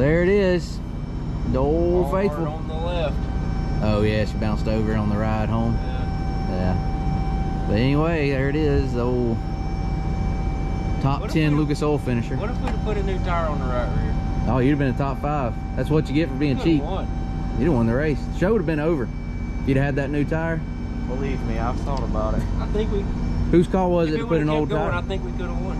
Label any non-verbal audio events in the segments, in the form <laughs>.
There it is. The old Hard faithful. on the left. Oh yeah, she bounced over on the ride home. Yeah. Yeah. But anyway, there it is. The old top What 10 we- Lucas Oil finisher. What if we'd have put a new tire on the right rear? Oh, you'd have been a top five. That's what you get for being cheap. won. You'd have won the race. The show would have been over. If you'd have had that new tire. Believe me, I've thought about it. I think we. Whose call was if it to put an old going, tire? I think we could have won.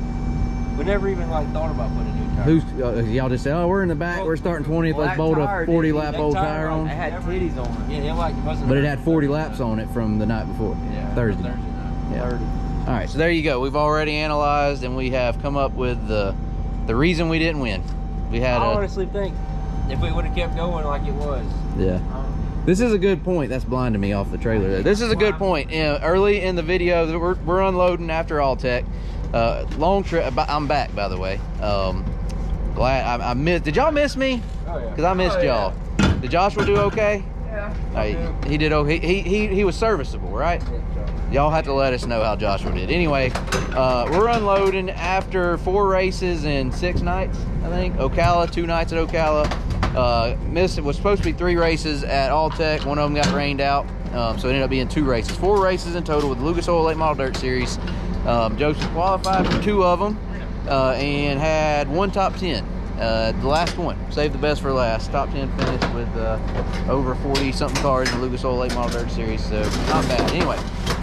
We never even like thought about putting a new tire. Who's uh, y'all just say, oh, we're in the back, Well, we're starting 20th, let's bolt a 40 dude. lap old tire, tire on. It had titties on it. Yeah, it like wasn't. But it had 40 laps on it from the night before. Yeah, Thursday. Thursday night. Yeah. 30. All right, so there you go. We've already analyzed and we have come up with the the reason we didn't win. We had I a honestly think if we would have kept going like it was, yeah. um, This is a good point. That's blinding me off the trailer. This is a good point. Yeah, early in the video, we're, we're unloading after Alltech. Uh, long trip. I'm back, by the way. Um, glad I, I missed. Did y'all miss me? oh yeah. Cause I missed Oh, y'all. Did Joshua do okay? Yeah. Uh, he, did. Okay. He, he he was serviceable, right? Y'all have to let us know how Joshua did. Anyway, uh, we're unloading after four races in six nights, I think. Ocala, two nights at Ocala. Uh, missed, it was supposed to be three races at Alltech. One of them got rained out, um, so it ended up being two races. Four races in total with the Lucas Oil Late Model Dirt Series. Um, Joseph qualified for two of them uh, and had one top 10. Uh, the last one, saved the best for last. Top 10 finish with uh, over 40 something cars in the Lucas Oil Late Model Dirt Series, so not bad. Anyway,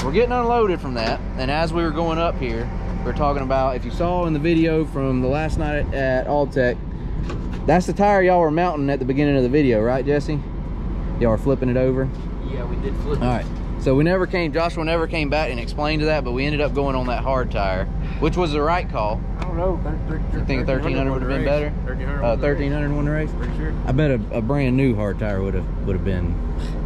we're getting unloaded from that, and as we were going up here, we are talking about if you saw in the video from the last night at Alltech, that's the tire y'all were mounting at the beginning of the video, right, Jesse? Y'all were flipping it over. Yeah, we did flip. All right. So we never came, Joshua never came back and explained to that, but we ended up going on that hard tire, which was the right call. I don't know. You think 1300 would have been better? 1300. Uh, 1300 won the race. Pretty sure. I bet a, a brand new hard tire would have would have been,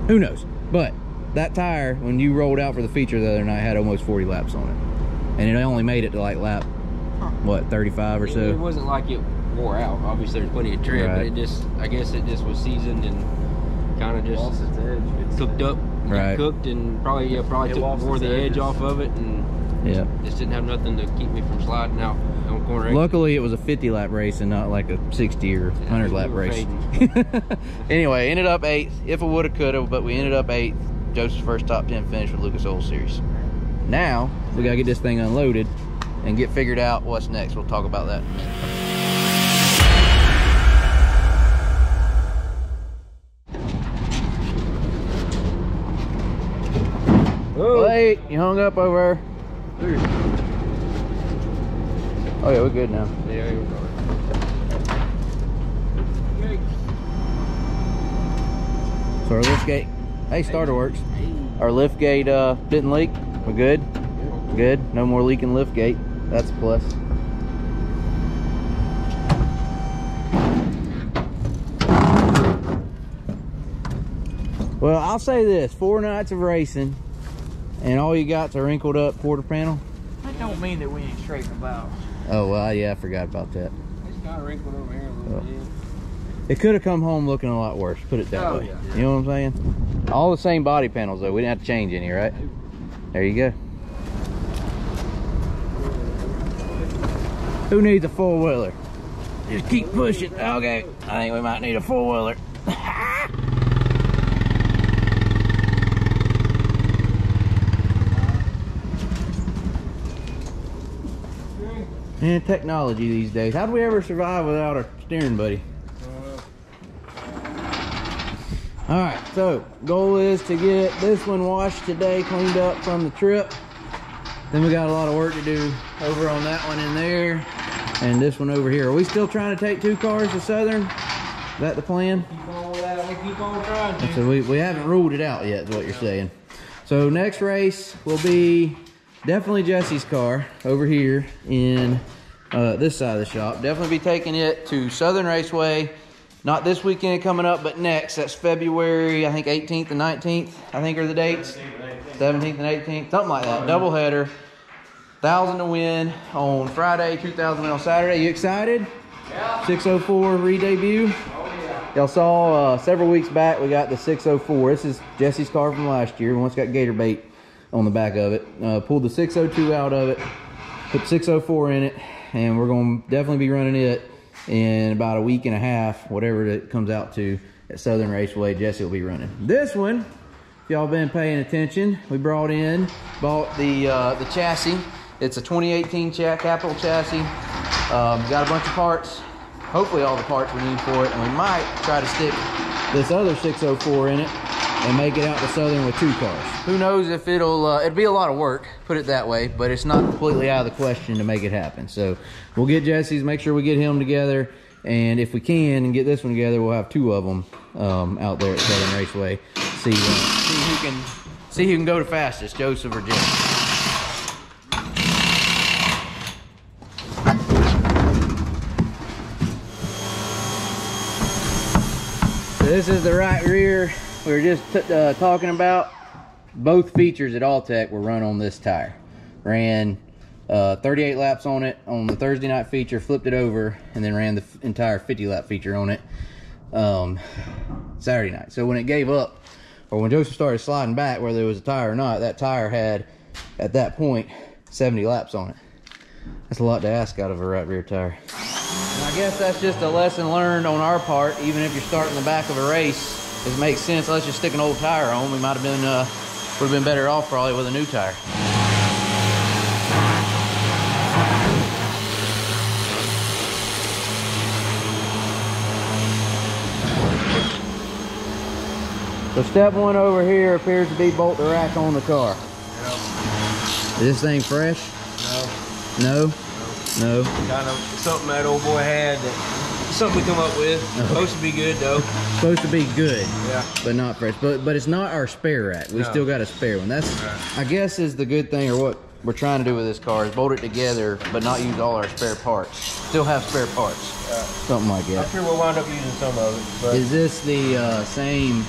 who knows? But that tire, when you rolled out for the feature the other night, had almost 40 laps on it, and it only made it to like lap, what, 35 or so? It wasn't like it wore out. Obviously, there's plenty of tread, Right. but it just, I guess it just was seasoned and kind of just Lost its edge. It's cooked up, got Right. cooked, and probably yeah, probably It took more of its the edge off of it, and Yeah. just didn't have nothing to keep me from sliding out on corner. eight. Luckily, it was a 50 lap race and not like a 60 or 100 we lap were race. <laughs> anyway, ended up eighth. If it would have, could have, but we ended up eighth. Joseph's first top 10 finish with Lucas Oil Series. Now we gotta get this thing unloaded and get figured out what's next. We'll talk about that. Wait, you hung up over. there. Oh yeah, we're good now. Yeah, you're right. So our lift gate, hey, starter works. Our lift gate uh, didn't leak. We're good. Good. No more leaking lift gate. That's a plus. Well, I'll say this: four nights of racing, and all you got's a wrinkled up quarter panel. That don't mean that we ain't straight about. Oh well, yeah, I forgot about that. It's kind of wrinkled over here a little Oh. bit. It could have come home looking a lot worse. Put it that Oh, way. yeah. You know what I'm saying? All the same body panels though. We didn't have to change any, right? There you go. Who needs a four wheeler? Just keep pushing. Okay. I think we might need a four And technology these days. How do we ever survive without our steering buddy? All right, so goal is to get this one washed today, cleaned up from the trip. Then we got a lot of work to do over on that one in there and this one over here. Are we still trying to take two cars to Southern? Is that the plan? Keep on with that. We keep on trying. So we, we haven't ruled it out yet, is what you're saying. So next race will be definitely Jesse's car over here in uh, this side of the shop. Definitely be taking it to Southern Raceway. Not this weekend coming up, but next. That's February, I think 18th and 19th, I think are the dates. 17th and 18th, something like that. Double header. Thousand to win on Friday, 2,000 on Saturday. You excited? Yeah. 604 re-debut. Y'all saw uh, several weeks back we got the 604. This is Jesse's car from last year. Once got gator bait on the back of it. Uh, pulled the 602 out of it, put 604 in it, and we're going to definitely be running it in about a week and a half, whatever it comes out to at Southern Raceway. Jesse will be running this one. If y'all been paying attention, we brought in, bought the uh, the chassis. It's a 2018 cha- Capital chassis. Um, got a bunch of parts. Hopefully all the parts we need for it, and we might try to stick this other 604 in it and make it out to Southern with two cars. Who knows if it'll, uh, it'll be a lot of work, put it that way, but it's not completely out of the question to make it happen. So we'll get Jesse's, make sure we get him together, and if we can and get this one together, we'll have two of them um, out there at Southern Raceway. See, uh, see who can see who can go the fastest, Joseph or Jesse. So this is the right rear we were just uh, talking about. Both features at Alltech were run on this tire. Ran uh, 38 laps on it on the Thursday night feature, flipped it over, and then ran the entire 50 lap feature on it um, Saturday night. So when it gave up, or when Joseph started sliding back, whether it was a tire or not, that tire had at that point 70 laps on it. That's a lot to ask out of a right rear tire. And I guess that's just a lesson learned on our part. Even if you're starting the back of a race, it makes sense. Let's just stick an old tire on. We might have been uh, would have been better off probably with a new tire. So step one over here appears to be bolt the rack on the car. Is this thing fresh? No, No? No? kind of something that old boy had that something we come up with. Supposed to be good though. Supposed to be good. Yeah. but not fresh. But but it's not our spare rack. We No. still got a spare one. That's Right. I guess is the good thing, or what we're trying to do with this car is bolt it together, but not use all our spare parts. Still have spare parts, something like that. I'm sure we'll wind up using some of it, but Is this the uh, same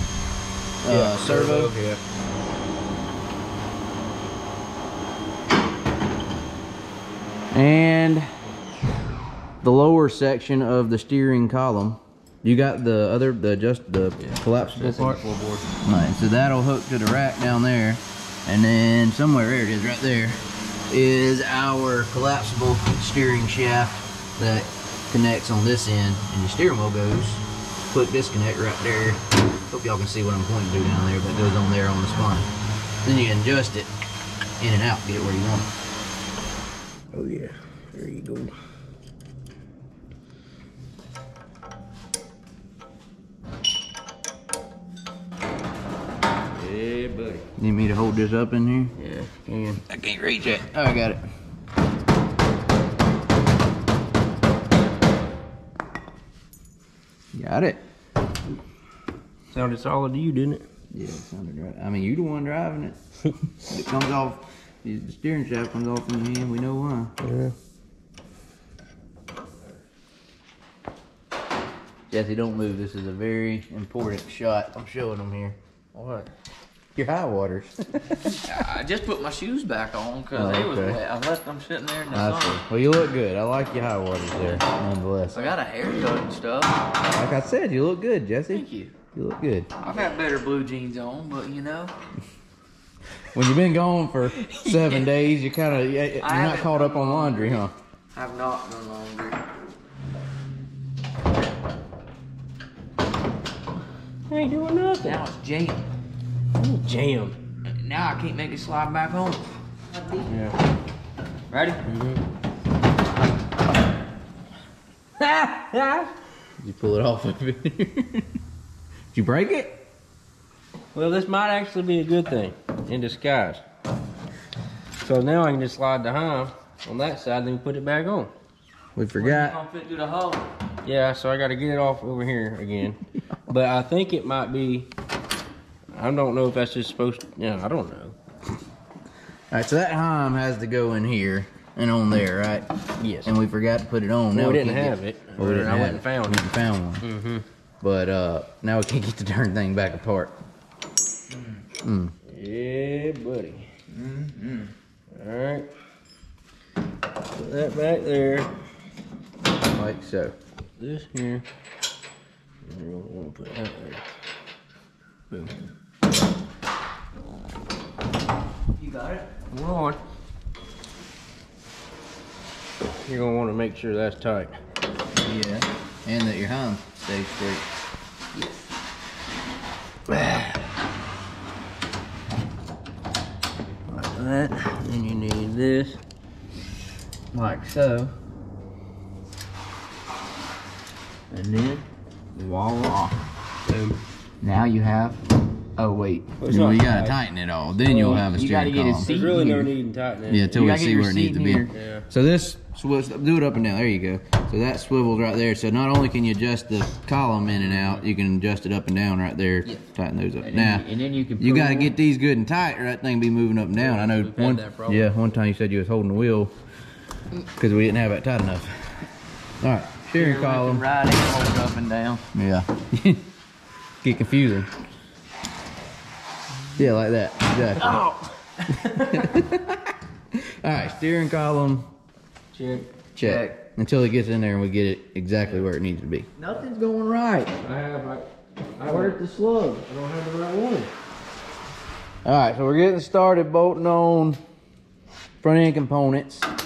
uh, yeah, servo? Yeah. And the lower section of the steering column. You got the other, the just the collapsible part. Floorboard. Right, so that'll hook to the rack down there. And then somewhere, there it is, right there, is our collapsible steering shaft that connects on this end. And the steering wheel goes, quick disconnect right there. Hope y'all can see what I'm pointing to down there, but it goes on there on the spine. Then you can adjust it in and out, get it where you want it. Oh yeah. There you go. Yeah, buddy. Need me to hold this up in here? Yeah, can. I can't reach it. Oh, I got it. Got it. Sounded solid to you, didn't it? Yeah, it sounded right. I mean, you the one driving it. <laughs> it comes off. The steering shaft comes off in your hand. We know why. Yeah. Jesse, don't move. This is a very important shot. I'm showing them here. What? Your high waters. I just put my shoes back on because Oh, they was okay. wet. I left them sitting there in the I see. sun. Well, you look good. I like your high waters there, nonetheless. I got a haircut and stuff. Like I said, you look good, Jesse. Thank you. You look good. I've had better blue jeans on, but you know. <laughs> When you've been gone for seven <laughs> days, you kind of you're not haven't caught up on laundry, huh? I've not done laundry. I ain't doing nothing. Now it's jam. Jam. Now I can't make it slide back home. Yeah. Ready? Did mm-hmm. <laughs> you pull it off of it? Did <laughs> you break it? Well, this might actually be a good thing in disguise. So now I can just slide the Heim on that side, then put it back on. We forgot. Gonna fit through the hole. Yeah, so I got to get it off over here again. <laughs> but I think it might be. I don't know if that's just supposed. to... Yeah, I don't know. All right, so that Heim has to go in here and on there, right? Yes. And we forgot to put it on. Well, we can't didn't get- have it. Well, we didn't I went and it. found We it. didn't found one. Mm-hmm. But uh, now we can't get the darn thing back apart. Yeah, buddy. Mm-hmm. All right. Put that back there. Like so. This here. And we're gonna put that there. Boom. You got it? Hold on. You're gonna want to make sure that's tight. Yeah. And that your hum stays straight. Like that. Then you need this. Like so. And then voila. Boom. Now you have. Oh wait. Well, it's Well, not you gotta tight. tighten it all. Then you'll have a You steering gotta get a column. seat. There's really no here. need in tightening. Yeah, it. till You we gotta get see your where it needs seat to be. here. Yeah. So this, swi- do it up and down. There you go. So that swivels right there. So not only can you adjust the column in and out, you can adjust it up and down right there. Yeah. Tighten those up. And now, then, and then you can. you got to get these good and tight, or that thing be moving up and down. I know We've had one. that problem. Yeah, one time you said you was holding the wheel because we didn't have it tight enough. All right, steering left and column. Right and hold it up and down. Yeah. <laughs> Get confusing. Yeah, like that. Exactly. <laughs> All right, steering column. Check. Check. Until it gets in there and we get it exactly where it needs to be. Nothing's going right. I have like. I, Where's the slug? I don't have the right one. All right, so we're getting started bolting on front end components. I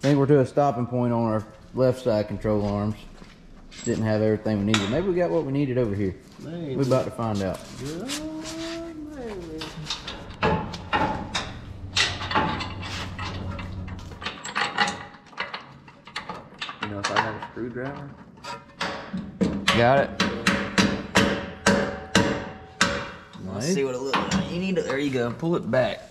think we're to a stopping point on our left side control arms. Didn't have everything we needed. Maybe we got what we needed over here. Maybe. We're about to find out. You know, if I got a screwdriver. Got it. Let's see what it looks like. You need to. There you go. Pull it back.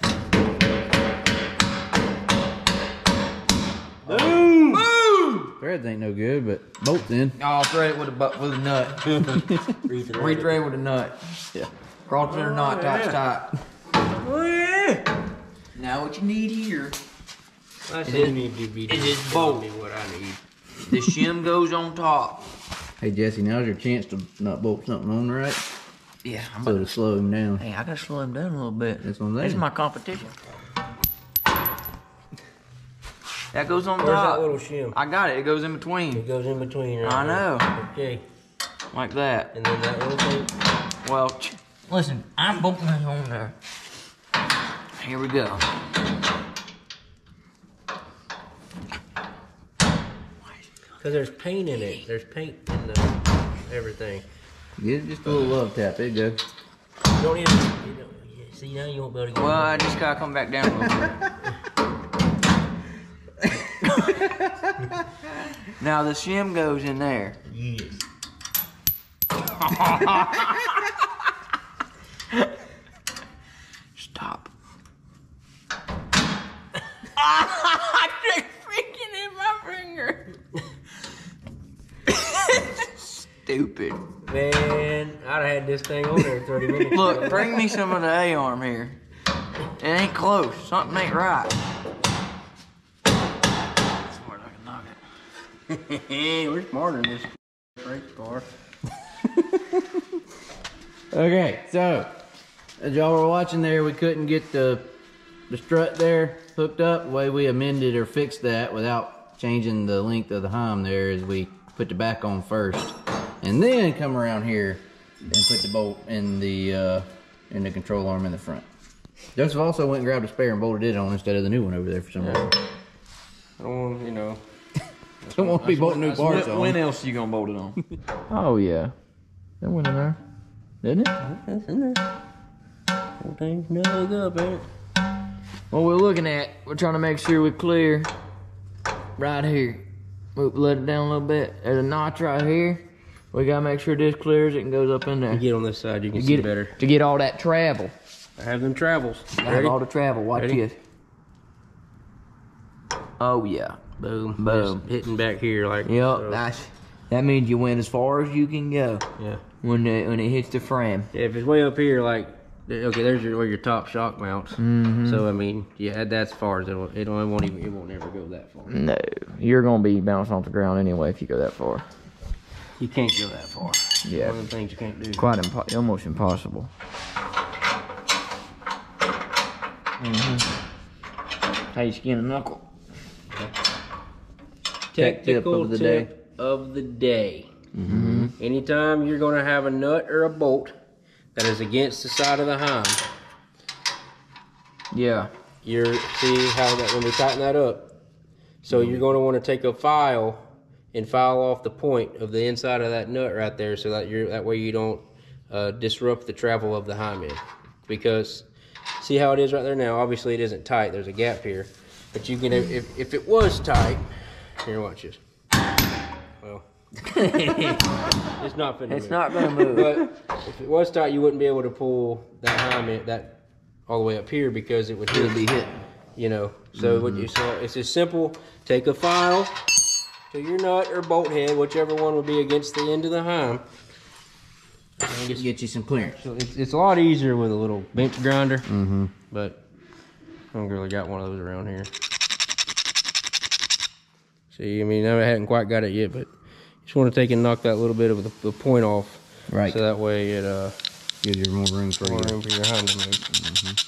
Boom! Threads ain't no good, but bolts in. Oh, thread it with a bu- with a nut. <laughs> Rethread with a nut. Yeah. Cross center knot, tight, oh, tight. Oh yeah. Now what you need here, I It said you need to be it is bolt. me what I need. The shim goes on top. Hey Jesse, now's your chance to not bolt something on right, Yeah, I'm so to slow him down. Hey, I gotta slow him down a little bit. That's what I'm This is my competition. That goes on Where's top. that little shim? I got it. It goes in between. It goes in between. Right I there. know. Okay. like that. And then that little thing. Well, listen, I'm bolting it on there. Here we go. Cause there's paint in it. There's paint in the everything. Get it just a little love tap. There you go. You don't even. You don't, see now you won't be able to get. Well. I just gotta come back down a little bit. <laughs> now the shim goes in there. Yes. <laughs> <laughs> Stop. I just freaking in my finger. Stupid. Man, I'd have had this thing on there 30 minutes. <laughs> Look, bring me some of the A arm here. It ain't close. Something ain't right. Smart, I can knock it. <laughs> We're smarter than this race car. <laughs> Okay, so as y'all were watching there, we couldn't get the the strut there hooked up. The way we amended or fixed that without changing the length of the hum there is we put the back on first, and then come around here and put the bolt in the uh, in the control arm in the front. Joseph also went and grabbed a spare and bolted it on instead of the new one over there for some reason. I don't want, you know. <laughs> Don't want to be bolting new parts on. When else are you gonna bolt it on? <laughs> Oh yeah, that went in there, didn't it? That's in there. Whole thing's no up, ain't it? What we're looking at, we're trying to make sure we're clear right here. We let it down a little bit. There's a notch right here. We gotta make sure this clears it and goes up in there. You get on this side, you can To see get, better. to get all that travel. I have them travels. I have all the travel. Watch Ready? this. Oh yeah. Boom. Boom. Just hitting back here like. Yep. so. That's that means you went as far as you can go Yeah. when it when it hits the frame. If it's way up here, like, okay, there's your, where your top shock mounts. Mm-hmm. So I mean, yeah, that's far as it'll, it'll, it won't even, it won't ever go that far. No, you're gonna be bouncing off the ground anyway if you go that far. You can't go that far. Yeah. One of the things you can't do. Quite impo- almost impossible. Mm-hmm. How you skin a knuckle? Tech tip Technical of the tip day. of the day. Mm-hmm. Anytime you're going to have a nut or a bolt that is against the side of the Heim, Yeah. you're see how that when we tighten that up. So you're going to want to take a file and file off the point of the inside of that nut right there, so that you're that way you don't uh, disrupt the travel of the Heim. Because see how it is right there now. Obviously, it isn't tight. There's a gap here, but you can if if it was tight. Here, watch this. Well, <laughs> it's not finna It's move. not gonna move. But if it was tight, you wouldn't be able to pull that Heim that all the way up here because it would hit, be hit. You know, so what you saw it's as simple. Take a file to your nut or bolt head, whichever one would be against the end of the Heim. And just- Get you some clearance. so it's, it's a lot easier with a little bench grinder, mm-hmm. but I don't really got one of those around here. See, I mean, I hadn't quite got it yet, but just want to take and knock that little bit of the, the point off, Right. So that way it uh Gives you more room for more your room for your hand to move.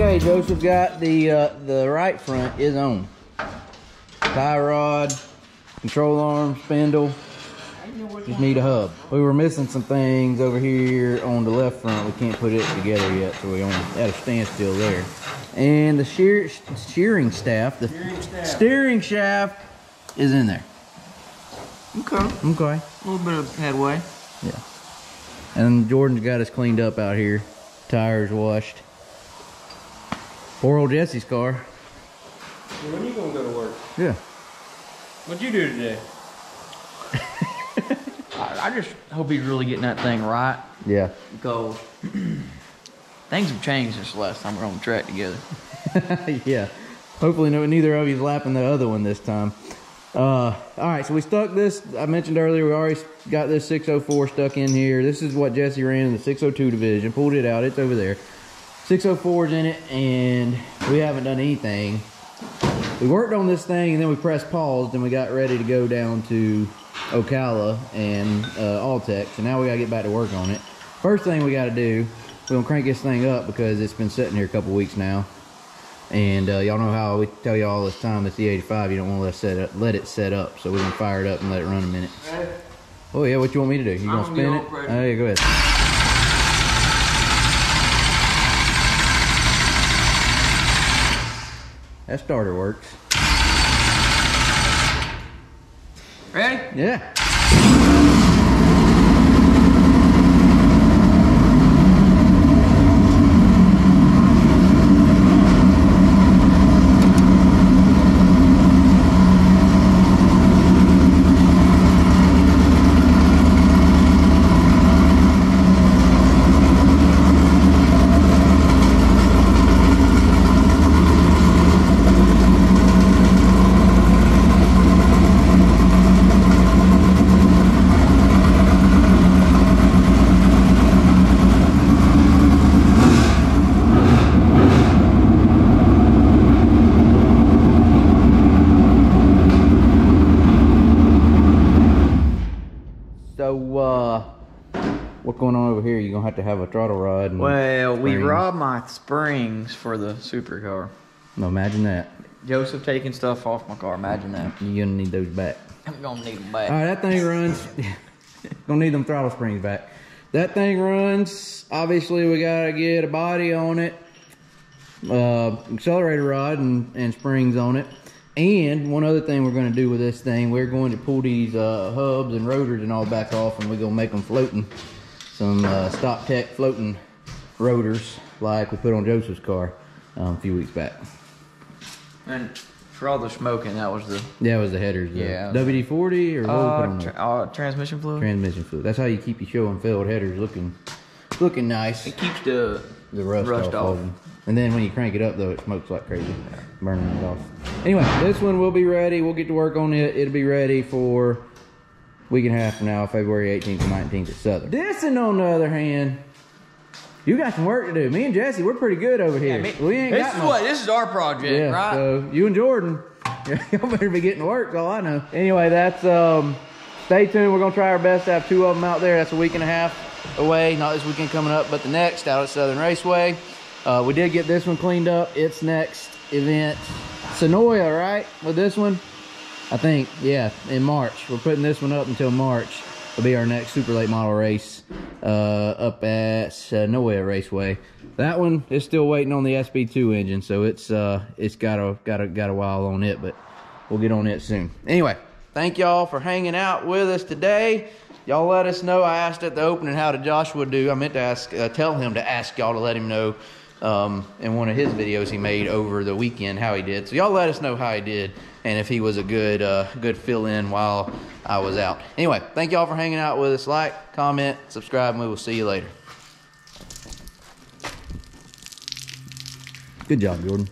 Okay, Joseph got the uh, the right front is on. Tie rod, control arm, spindle. Just need a hub. We were missing some things over here on the left front. We can't put it together yet, so we only at a standstill there. And the shear, shearing staff, the steering shaft is in there. Okay. Okay. A little bit of headway. Yeah. And Jordan's got us cleaned up out here. Tires washed. Poor old Jesse's car. When you gonna go to work? Yeah. What'd you do today? <laughs> I, I just hope he's really getting that thing right Yeah. because <clears throat> things have changed since the last time we were on the track together. <laughs> yeah. Hopefully, no, neither of you's lapping the other one this time. Uh, all right, so we stuck this. I mentioned earlier we already got this 604 stuck in here. This is what Jesse ran in the 602 division. Pulled it out. It's over there. 604's in it, and we haven't done anything. We worked on this thing, and then we pressed pause, and we got ready to go down to Ocala and uh, Alltech. So now we gotta get back to work on it. First thing we gotta do, we're gonna crank this thing up because it's been sitting here a couple weeks now. And uh, y'all know how we tell you all this time, it's the 85. You don't want to let, set up, let it set up. So we're gonna fire it up and let it run a minute. Oh yeah, what you want me to do? You gonna spin it? Oh yeah, go ahead. That starter works. Ready? Yeah. So, uh, what's going on over here? You're gonna have to have a throttle rod. And Well, we springs. robbed my springs for the supercar. No, imagine that. Joseph taking stuff off my car. Imagine that. You're gonna need those back. I'm gonna need them back. right, that thing runs. <laughs> Gonna need them throttle springs back. That thing runs. Obviously, we gotta get a body on it, uh, accelerator rod and, and springs on it. And one other thing we're gonna do with this thing, we're going to pull these uh, hubs and rotors and all back off, and we're gonna make them floating. Some uh, Stock Tech floating rotors, like we put on Joseph's car um, a few weeks back. And for all the smoking, that was the Yeah, it was the headers. the Yeah. WD-40 or what we put on uh, tra- uh, transmission fluid. transmission fluid. That's how you keep your show and filled headers looking looking nice. it keeps the The rust, rust off, off. And then when you crank it up though, it smokes like crazy, burning it off. Anyway, this one will be ready. We'll get to work on it. It'll be ready for week and a half from now, February 18th and 19th at Southern. Disson, on the other hand, you got some work to do. Me and Jesse, we're pretty good over here. we ain't this got is what this is our project, Yeah, right? so you and Jordan, <laughs> y'all better be getting to work, all I know. Anyway, that's, um, stay tuned. We're going to try our best to have two of them out there. That's a week and a half away. Not this weekend coming up, but the next out at Southern Raceway. Uh, we did get this one cleaned up. It's next event. Senoia, right? With this one? I think, yeah, in March. We're putting this one up until March. It'll be our next super late model race uh, up at Senoia Raceway. That one is still waiting on the SB2 engine, so it's uh, it's got a got a got a while on it, but we'll get on it soon. Anyway, thank y'all for hanging out with us today. Y'all let us know. I asked at the opening how did Joshua do. I meant to ask, uh, tell him to ask y'all to let him know um, in one of his videos he made over the weekend how he did. So y'all let us know how he did and if he was a good uh, good fill in while I was out. Anyway, thank y'all for hanging out with us. Like, comment, subscribe, and we will see you later. Good job, Jordan.